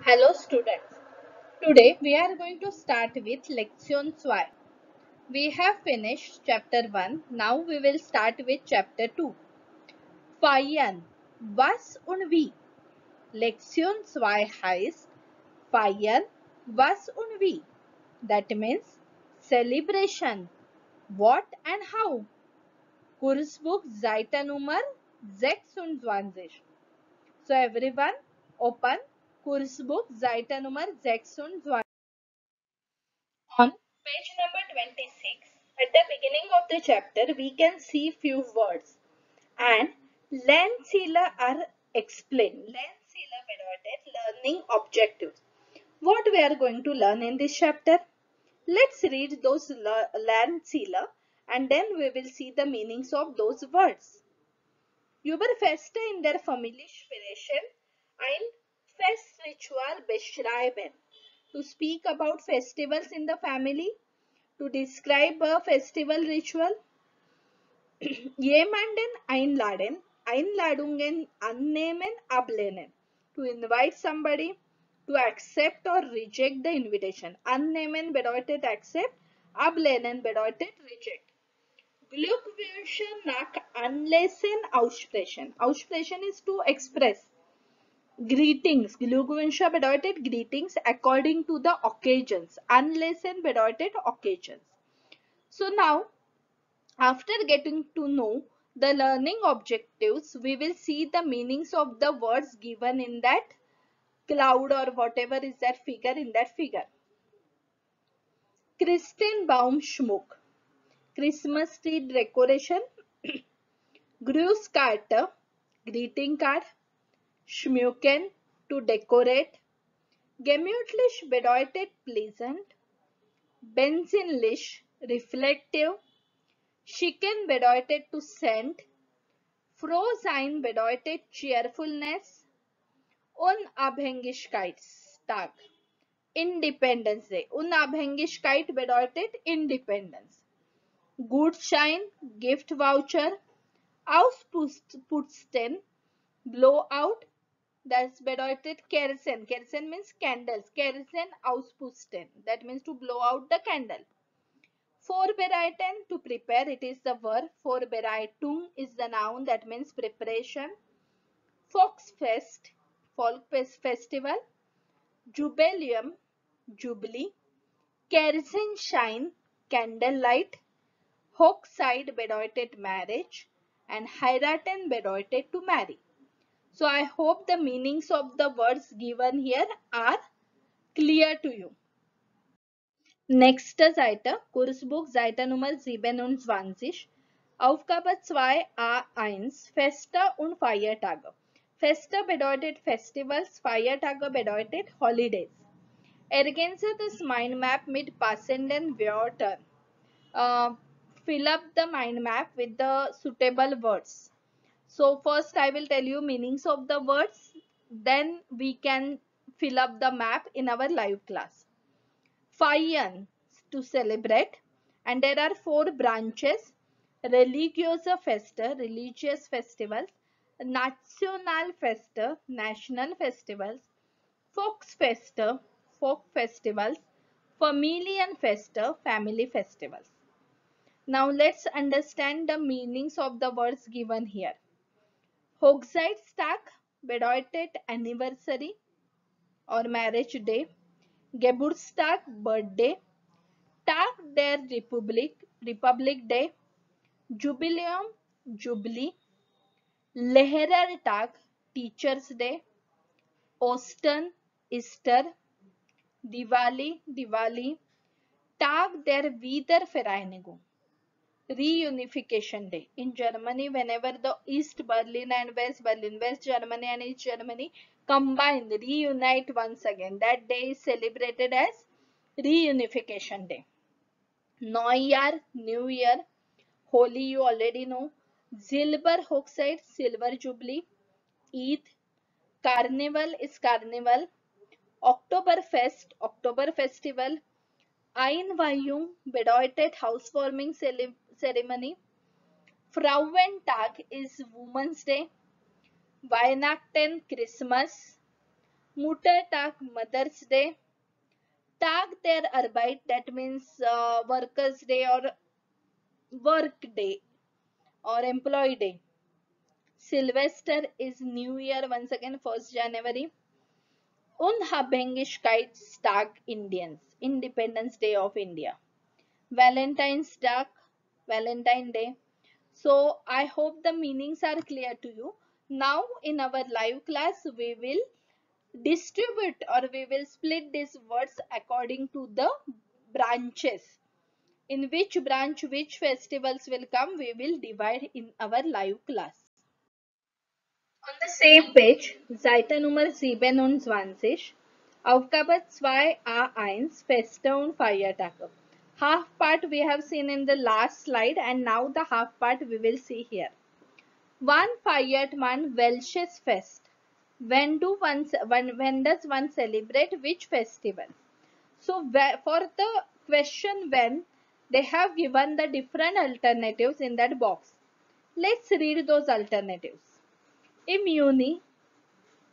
Hello students. Today we are going to start with Lection 2. We have finished chapter 1. Now we will start with chapter 2. Feiern. Was und wie? Lektion 2 heißt Feiern. Was und wie? That means celebration. What and how? Kursbuch Seite Nummer 26. So everyone open Kursbuch Seite Nummer 26. On page number 26, at the beginning of the chapter, we can see few words and Lernziele are explained. Lernziele bedeutet learning objectives. What we are going to learn in this chapter? Let's read those Lernziele and then we will see the meanings of those words. Über Feste in der Familie sprechen, ein Festritual beschreiben. To speak about festivals in the family, to describe a festival ritual. Jemanden einladen, Einladungen annehmen, ablehnen. To invite somebody, to accept or reject the invitation. Annehmen bedeutet accept, ablehnen bedeutet reject. Glückwünsche nach Anlässen aussprechen. Aussprechen is to express. Greetings. Glückwünsche bedeutet greetings according to the occasions. Anlässen bedeutet occasions. So now, after getting to know the learning objectives, we will see the meanings of the words given in that cloud or whatever is that figure in that figure. Christbaumschmuck. Christmas tree decoration. Grußkarte. Greeting card. Schmücken. To decorate. Gemütlich bedeutet pleasant. Besinnlich. Reflective. Schicken bedeutet to send. frohsein bedeutet cheerfulness. Unabhängigkeitstag. Independence Day. Unabhängigkeit bedeutet independence. Gutschein, gift voucher. Auspusten, blowout. That's bedeutet Kerzen. Kerzen means candles. Kerzen auspusten. That means to blow out the candle. Vorbereiten, to prepare. It is the verb. Vorbereitung is the noun. That means preparation. Volksfest, folk festival. Jubileum, jubilee. Kerzenschein, candlelight. Hochzeit bedeutet marriage and heiraten bedeutet to marry. So I hope the meanings of the words given here are clear to you. Nächste Seite, Kursbuch, Seite Nummer 27. Aufgabe 2a1, Feste und Feiertage. Feste bedeutet Festivals, Feiertage bedeutet Holidays. Ergänze das Mindmap mit passenden Wörtern. Uh, fill up the mind map with the suitable words. So first I will tell you meanings of the words. Then we can fill up the map in our live class. Feiern to celebrate and there are four branches. Religiöse festa, religious festivals. National festa, national festivals. Volksfeste, folk festivals. Familienfeste, family festivals. Now let's understand the meanings of the words given here. Hochzeitstag bedeutet anniversary or marriage day. Geburtstag birthday. Tag der Republik Republic Day. Jubileum Jubilee. Lehrertag Teachers Day. Ostern Easter. Diwali Diwali. Tag der Wiedervereinigung reunification day. In germany whenever the east berlin and west berlin west germany and east germany combine reunite once again that day is celebrated as reunification day. Neujahr new year Holi you already know. Silber hochzeit silver jubilee eid carnival is carnival. Oktoberfest october festival Einweihung bedeutet housewarming ceremony. Frauentag is Women's Day. Weihnachten, Christmas. Muttertag, Mother's Day. Tag der Arbeit, that means uh, Workers' Day or Work Day or Employee Day. Sylvester is New Year once again, 1st January. Unabhängigkeitstag Indians, Independence Day of India. Valentine's Day, Valentine Day. So I hope the meanings are clear to you. Now in our live class, we will distribute or we will split these words according to the branches. In which branch which festivals will come, we will divide in our live class. On the same page, Seite Nummer 27, Aufgabe 2a1, Feste und Feiertage. Half part we have seen in the last slide and now the half part we will see here. One feiert man welches Fest? When do one when, when does one celebrate which festival? So for the question when they have given the different alternatives in that box. Let's read those alternatives. Im Juni,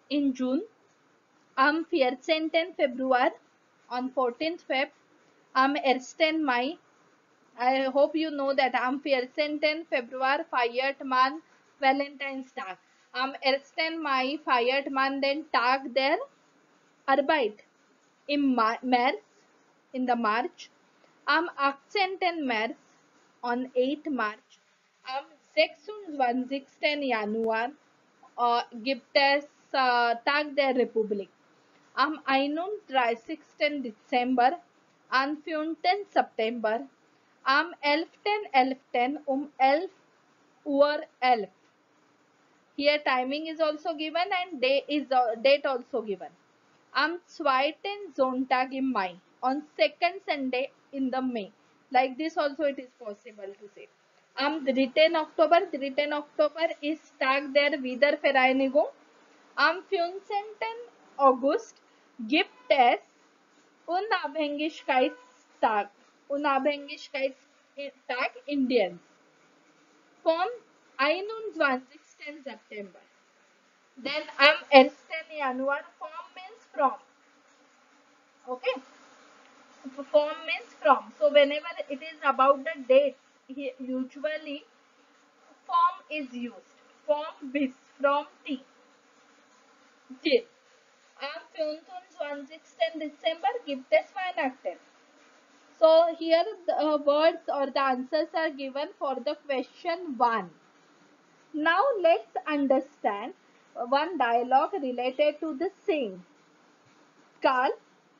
in June, am 14. February, on 14th Feb, am 1. Mai. I hope you know that I'm 14. Februar feiert man Valentine's Tag. Am 1. Mai feiert man den Tag der Arbeit. Im März, in the March, am 18. März, on 8 March, am 26. Januar, uh, gibt es uh, Tag der Republik. Am 31. Dezember, 4. September, am 11.11. .11. um 11 Uhr 11. Here timing is also given and day is uh, date also given. Am 2. Sonntag im Mai. On second Sunday in the May. Like this also it is possible to say. Am 3. Oktober, 3. Oktober ist Tag der Wiedervereinigung. Am 15. August gibt es Unabhängigkeitstag. Unabhängigkeitstag Indiens. Vom 21. September. Then I am 1. Januar. From means from. Okay. From means from. So whenever it is about the date, usually form is used. Form bis from T. Till. Am 25. December gibt es Weihnachten. So here the uh, words or the answers are given for the question 1. Now let's understand one dialogue related to the same. Karl,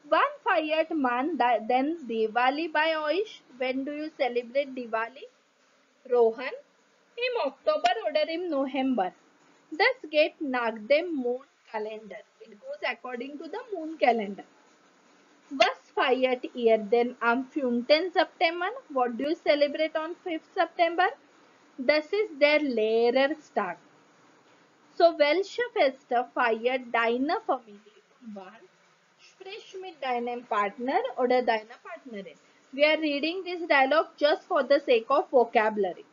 one feiert man then Diwali by Oish. When do you celebrate Diwali? Rohan, im October oder im November. Thus get nach dem Moon calendar. It goes according to the moon calendar. Was feiert ihr then am 15. September? What do you celebrate on 5th September? This is their der Lehrerstag. So welche Feste feiert deine Familie? Wann? Sprich mit deinem Partner oder deiner Partnerin. We are reading this dialogue just for the sake of vocabulary.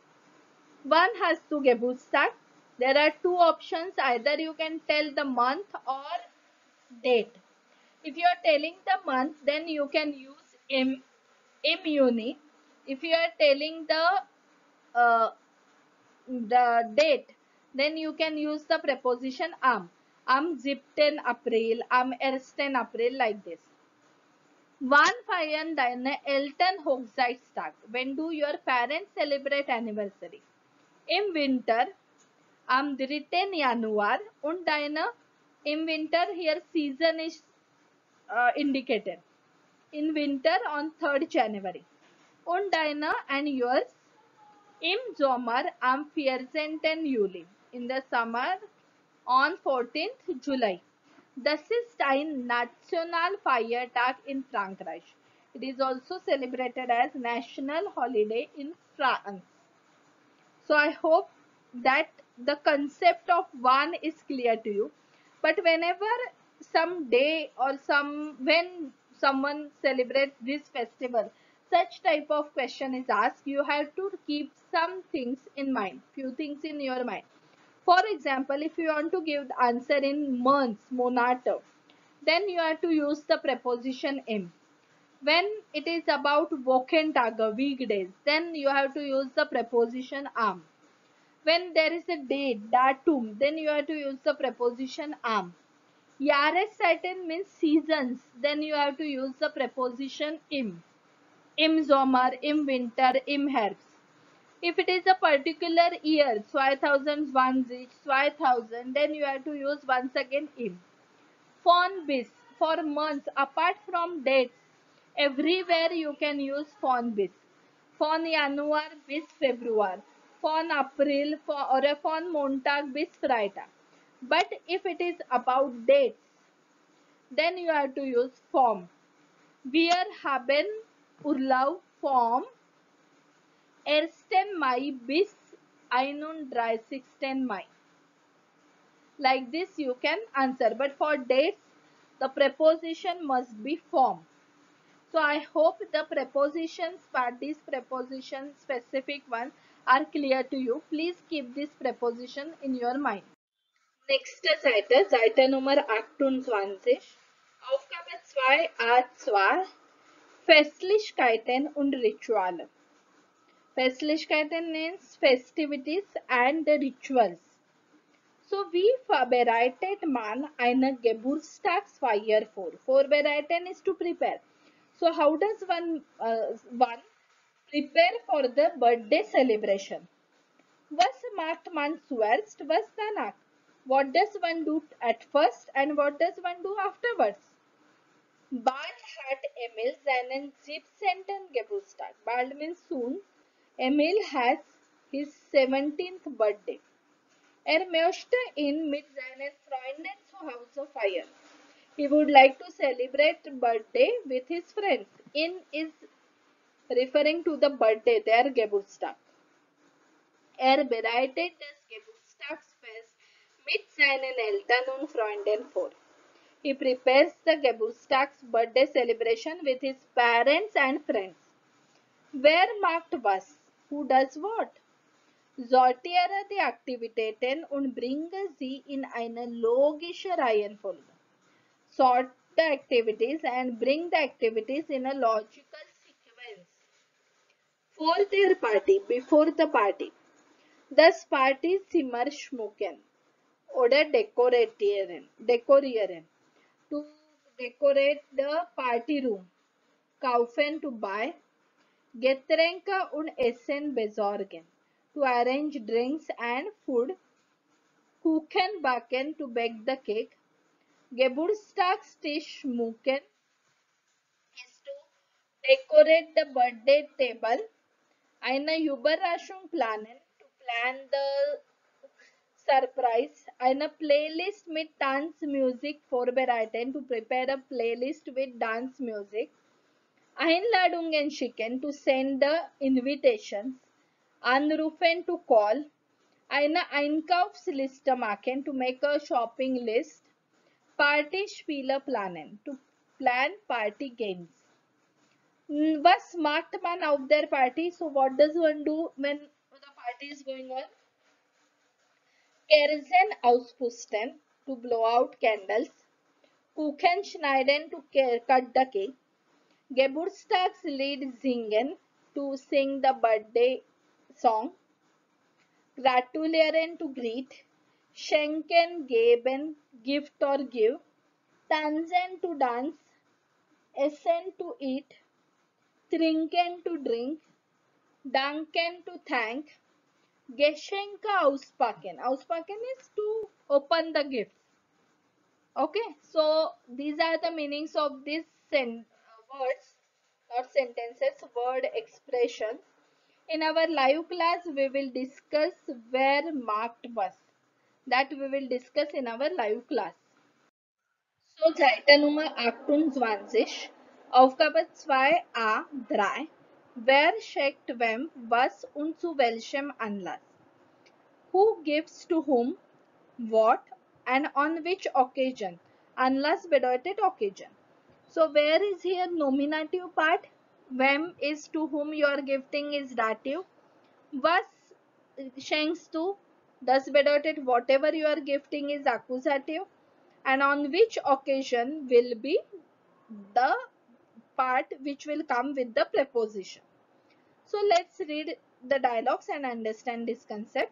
One has to Geburtstag. There are two options. Either you can tell the month or date. If you are telling the month, then you can use M immuni. If you are telling the uh, the date, then you can use the preposition am. Am 17 April, am 1 April like this. Hochzeitstag? When do your parents celebrate anniversary? in Winter am 3. Januar und deine in winter here season is uh, indicated. In winter on 3rd January. Und deine and yours im Sommer am 14. Juli. In the summer on 14th July. Das ist ein Nationalfeiertag in Frankreich. It is also celebrated as national holiday in France. So I hope that the concept of one is clear to you. But whenever some day or some when someone celebrates this festival, such type of question is asked, you have to keep some things in mind, few things in your mind. For example, if you want to give the answer in months, monato then you have to use the preposition im. When it is about Wochentag, weekdays, then you have to use the preposition am. When there is a date, datum, then you have to use the preposition am. certain means seasons, then you have to use the preposition im. Im Sommer, im Winter, im Herbst. If it is a particular year, 2020, 2000, then you have to use once again im. Von bis, for months, apart from dates, everywhere you can use von bis. Von Januar bis Februar, von April or von Montag bis Freitag. But if it is about dates, then you have to use vom. Wir haben Urlaub vom 1. Mai bis 31. Mai. Like this you can answer. But for dates, the preposition must be vom. So I hope the prepositions part, these preposition specific ones are clear to you. Please keep this preposition in your mind. Nächste Seite, Seite Nummer 28. Aufgabe 2a2. Festlichkeiten und Rituale. Festlichkeiten means festivities and rituals. So wie bereitet man eine Geburtstagsfeier vor? Vorbereiten is to prepare. So how does one uh, one prepare for the birthday celebration? Was macht man zuerst, was danach? What does one do at first and what does one do afterwards? Bald hat Emil seinen 17. Geburtstag. Bald means soon. Emil has his 17th birthday. Er möchte ihn mit seinen Freunden zu Hause feiern. He would like to celebrate birthday with his friends. In is referring to the birthday, their Geburtstag. Er bereitet das Geburtstagsfest mit seinen Eltern und Freunden vor. He prepares the Geburtstags birthday celebration with his parents and friends. Wer macht was? Who does what? Sortiere die Aktivitäten und bringe sie in eine logische Reihenfolge. Sort the activities and bring the activities in a logical. For their party, before the party. Das Partyzimmer schmücken oder dekorieren. dekorieren. To decorate the party room. Kaufen to buy. Getränke und Essen besorgen. To arrange drinks and food. Kuchen backen to bake the cake. Geburtstagstisch schmücken is to decorate the birthday table. Eine Überraschung planen to plan the surprise. Eine Playlist mit Tanzmusik vorbereiten to prepare a playlist with dance music. Einladungen schicken to send the invitations. Anrufen to call. Eine Einkaufsliste machen to make a shopping list. Party Partyspiele planen to plan party games. Mm, Was macht man auf der Party? So what does one do when the party is going on? Kerzen auspusten to blow out candles. Kuchen schneiden to cut the cake. Geburtstags Geburtstagslied singen to sing the birthday song. Gratulieren to greet. Schenken geben gift or give. Tanzen to dance. Essen to eat. Trinken to drink. Danken to thank. Geschenke auspacken. Auspacken is to open the gifts. Okay, so these are the meanings of these sen- uh, words, not sentences, word expressions. In our live class, we will discuss where marked was. That we will discuss in our live class. So, Seite Nummer 28, Aufgabe 2a 3. Wer schickt wem was und zu welchem Anlass? Who gives to whom, what and on which occasion? Anlass bedeutet occasion. So where is here nominative part? Wem is to whom you are gifting is dative. Was schenkst du? Das bedeutet whatever you are gifting is accusative. and on which occasion will be the part which will come with the preposition. So let's read the dialogues and understand this concept.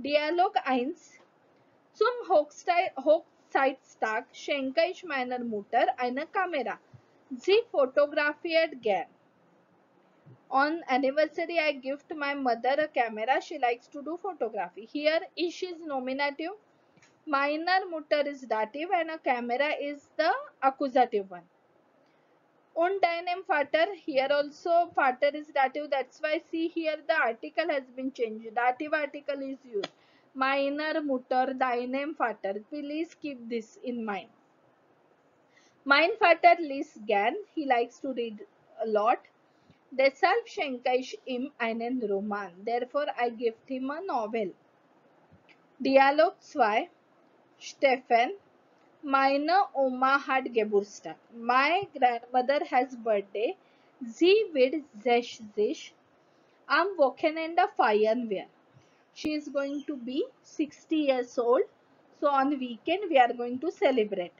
Dialog 1 Zum Hochzeitstag schenke ich meiner Mutter eine Kamera. Sie fotografiert gern. On anniversary, I gift my mother a camera. She likes to do photography. Here, ish is nominative, meiner Mutter is dative, and a camera is the accusative one. Und deinem Vater, here also Vater is dative. That's why see here the article has been changed. Dative article is used. Meiner Mutter, deinem Vater. Please keep this in mind. Mein Vater liest gern. He likes to read a lot. Deshalb schenke ich ihm einen Roman. Therefore, I gift him a novel. Dialog 2. Stefan. Meine Oma hat Geburtstag. My grandmother has birthday. Sie wird sich am Wochenende feiern wir. She is going to be 60 years old. So on weekend we are going to celebrate.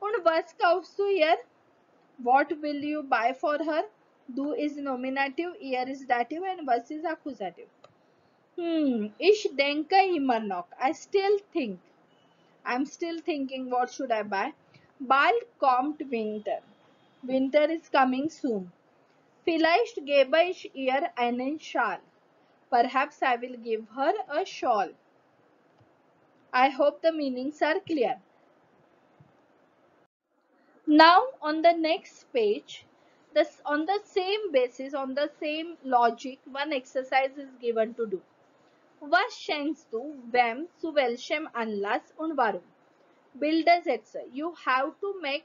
Und was kaufst du ihr? What will you buy for her? Do is nominative, ihr is dative and was is accusative. Hmm, ich denke immer noch. I still think. I'm still thinking what should I buy. Bald kommt Winter. Winter is coming soon. Vielleicht gebe ich ihr einen Schal. Perhaps I will give her a shawl. I hope the meanings are clear. Now on the next page, this on the same basis, on the same logic, one exercise is given to do. Was schenkst du, wem, zu welchem Anlass und warum? Build a Sätze. You have to make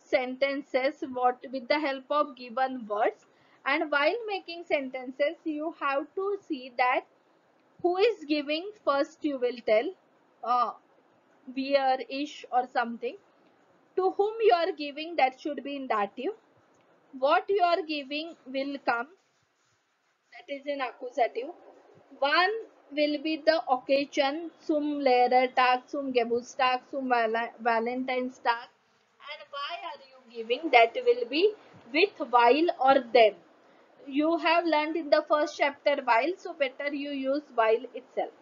sentences what with the help of given words and while making sentences you have to see that who is giving first you will tell uh, where ish or something to whom you are giving that should be in dative what you are giving will come that is in accusative one will be the occasion zum Lehrertag, zum Geburtstag, zum Valentine's Tag and why are you giving that will be with while or then. You have learned in the first chapter while so better you use while itself.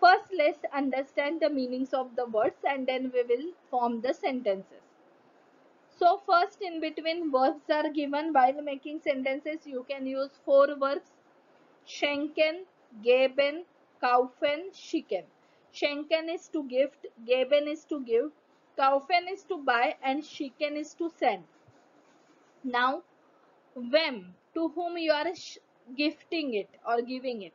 First let's understand the meanings of the words and then we will form the sentences. So first in between verbs are given while making sentences you can use four verbs schenken, geben, kaufen, schicken. Schenken is to gift, geben is to give, kaufen is to buy and schicken is to send. Now, wem, to whom you are gifting it or giving it.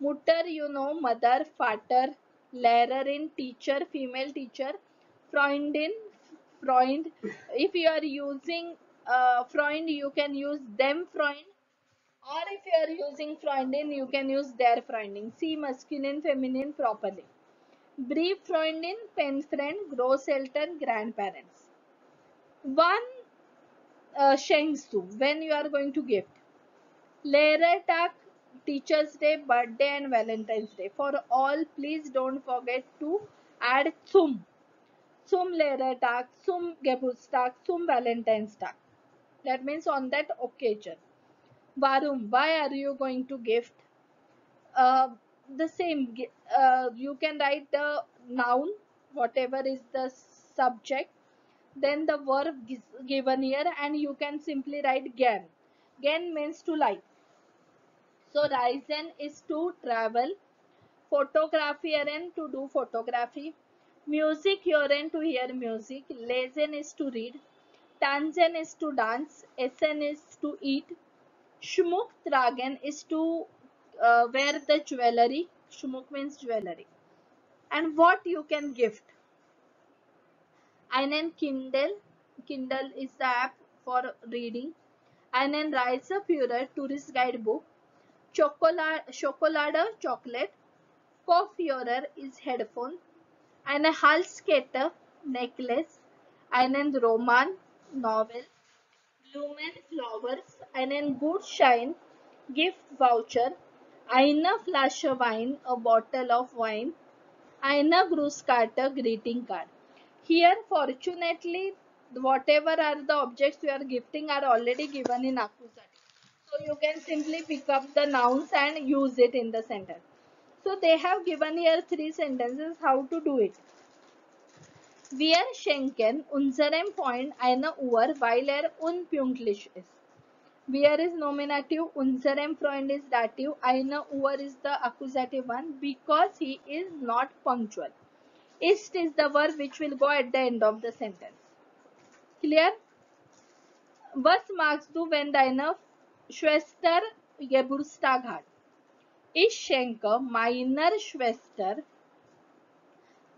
Mutter, you know, mother, father, Lehrerin, teacher, female teacher, Freundin, Freund. If you are using uh, Freund, you can use them Freund or if you are using Freundin, you can use their Freundin. See masculine, feminine properly. Brief Freundin, pen friend, Großeltern, grandparents. One uh, Shengsu, when you are going to gift. Lehrertag, Teacher's Day, Birthday and Valentine's Day. For all, please don't forget to add zum. Zum Lehrertag, zum Geburtstag, zum Valentine's Tag. That means on that occasion. Varum, why are you going to gift? Uh, the same, uh, you can write the noun, whatever is the subject, then the verb given here and you can simply write gen. Gen means to like. So reisen is to travel, fotografieren to do photography, music hearing to hear music, lesen is to read, tanzen is to dance, essen is to eat, Schmuck tragen is to uh, wear the jewelry. Schmuck means jewelry. And what you can gift. Einen Kindle. Kindle is the app for reading. Einen Reiseführer tourist guide book. Chocolate. Kopfhörer is headphone. Eine Halskette necklace. Einen Roman novel. Blumen flowers einen Gutschein, gift voucher, eine Flasche Wein, a bottle of wine, eine Grußkarte, greeting card. here fortunately whatever are the objects you are gifting are already given in accusative so you can simply pick up the nouns and use it in the sentence so they have given here three sentences how to do it Wir schenken unserem Freund eine Uhr, weil er unpünktlich ist. Wir is nominative, unserem Freund is dative, eine Uhr is the accusative one because he is not punctual. Ist is the verb which will go at the end of the sentence. Clear? Was magst du, wenn deine Schwester Geburtstag hat? Ich schenke meiner Schwester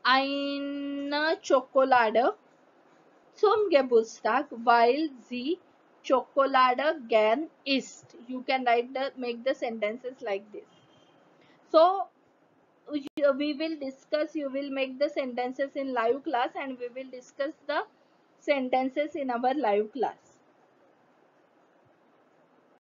eine Schokolade zum Geburtstag, weil sie Schokolade gern isst. You can write the make the sentences like this. So we will discuss, you will make the sentences in live class and we will discuss the sentences in our live class.